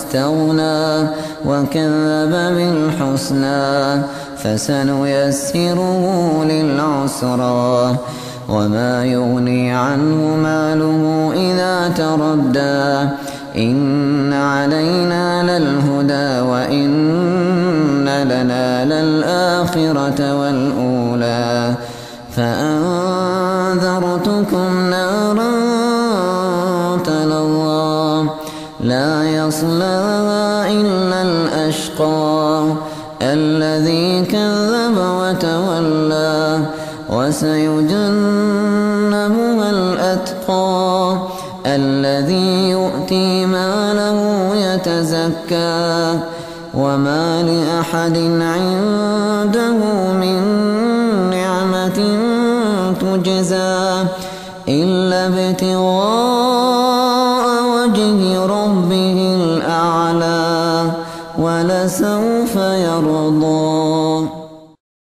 واستغنى وكذب بالحسنى فسنيسره للعسرى وما يغني عنه ماله إذا تردى إن علينا للهدى وإن لنا للآخرة والأولى فأنذرتكم نارا لا يصلى إلا الأشقى الذي كذب وتولى وسيجنبها الأتقى الذي يؤتي ماله يتزكى وما لأحد عنده من نعمة تجزى إلا ابتغاء ربه الأعلى ولسوف يرضى.